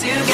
together.